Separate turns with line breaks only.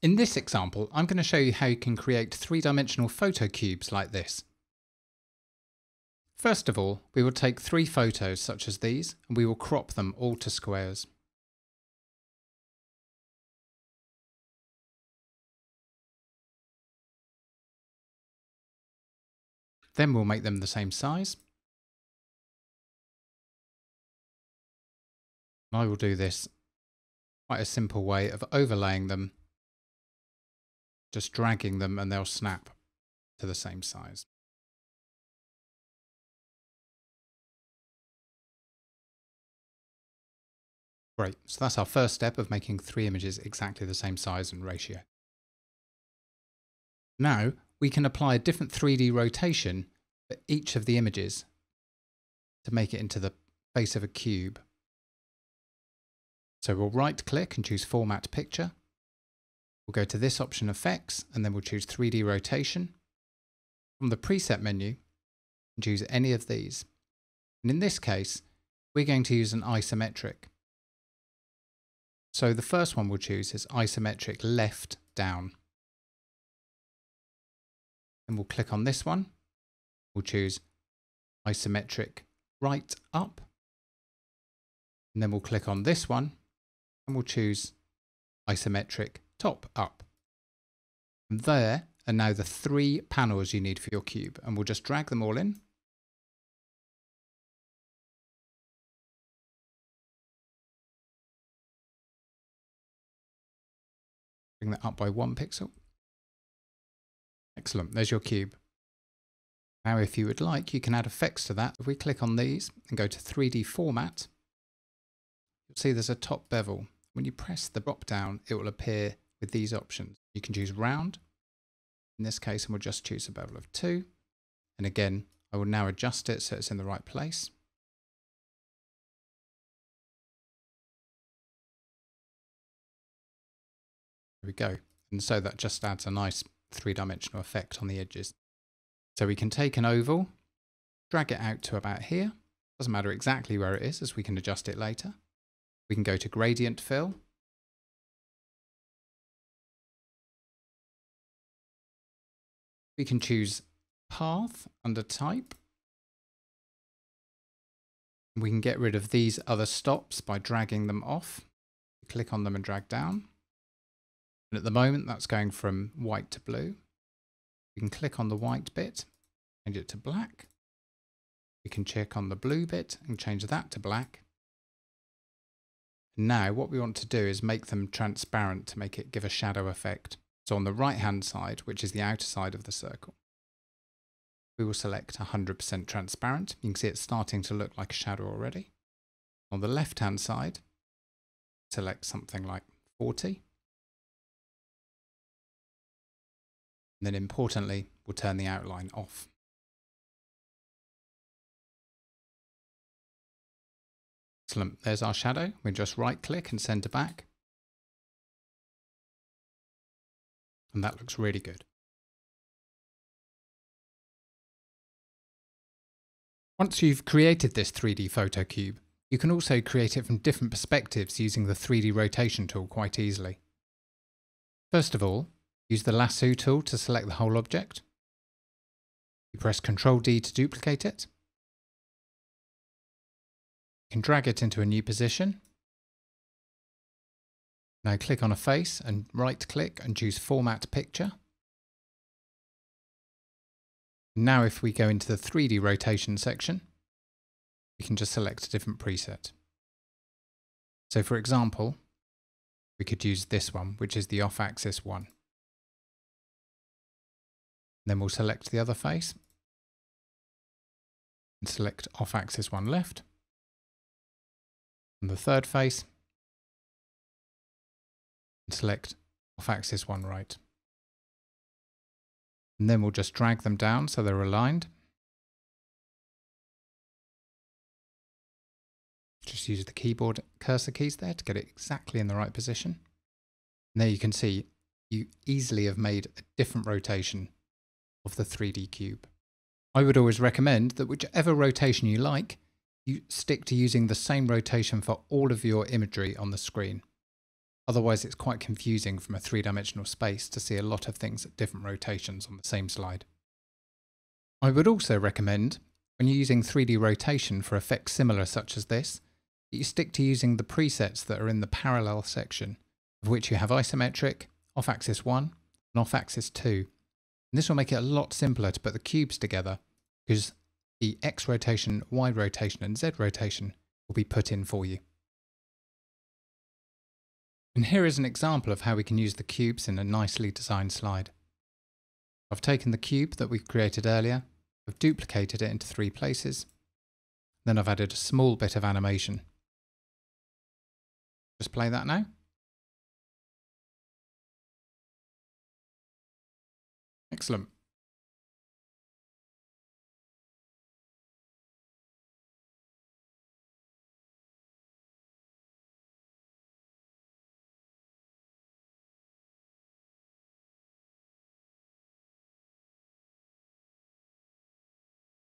In this example, I'm going to show you how you can create three-dimensional photo cubes like this. First of all, we will take three photos such as these, and we will crop them all to squares. Then we'll make them the same size. I will do this quite a simple way of overlaying them just dragging them and they'll snap to the same size. Great, so that's our first step of making three images exactly the same size and ratio. Now we can apply a different 3D rotation for each of the images to make it into the face of a cube. So we'll right click and choose Format Picture We'll go to this option effects and then we'll choose 3D rotation. From the preset menu, choose any of these. And in this case, we're going to use an isometric. So the first one we'll choose is isometric left down. And we'll click on this one. We'll choose isometric right up. And then we'll click on this one and we'll choose isometric top up. There are now the three panels you need for your cube, and we'll just drag them all in. Bring that up by one pixel. Excellent, there's your cube. Now if you would like, you can add effects to that. If we click on these and go to 3D format, you'll see there's a top bevel. When you press the drop down, it will appear with these options. You can choose round. In this case, and we'll just choose a bevel of 2. And again, I will now adjust it so it's in the right place. There we go. And so that just adds a nice three-dimensional effect on the edges. So we can take an oval, drag it out to about here. Doesn't matter exactly where it is as we can adjust it later. We can go to gradient fill We can choose path under type. We can get rid of these other stops by dragging them off. Click on them and drag down. And at the moment, that's going from white to blue. We can click on the white bit, change it to black. We can check on the blue bit and change that to black. Now, what we want to do is make them transparent to make it give a shadow effect. So on the right hand side, which is the outer side of the circle, we will select 100% transparent. You can see it's starting to look like a shadow already. On the left hand side, select something like 40. And then importantly, we'll turn the outline off. Excellent. There's our shadow. We just right click and send to back. And that looks really good. Once you've created this 3D photo cube, you can also create it from different perspectives using the 3D rotation tool quite easily. First of all, use the lasso tool to select the whole object. You press Ctrl D to duplicate it. You can drag it into a new position now click on a face and right click and choose Format Picture. Now if we go into the 3D rotation section, we can just select a different preset. So for example, we could use this one, which is the off-axis one. Then we'll select the other face and select off-axis one left. And the third face and select off axis one right. And then we'll just drag them down so they're aligned. Just use the keyboard cursor keys there to get it exactly in the right position. And there you can see you easily have made a different rotation of the 3D cube. I would always recommend that whichever rotation you like, you stick to using the same rotation for all of your imagery on the screen. Otherwise, it's quite confusing from a three-dimensional space to see a lot of things at different rotations on the same slide. I would also recommend, when you're using 3D rotation for effects similar such as this, that you stick to using the presets that are in the parallel section, of which you have isometric, off-axis 1, and off-axis 2. And this will make it a lot simpler to put the cubes together, because the X rotation, Y rotation, and Z rotation will be put in for you. And here is an example of how we can use the cubes in a nicely designed slide. I've taken the cube that we created earlier, I've duplicated it into three places, then I've added a small bit of animation. Just play that now. Excellent.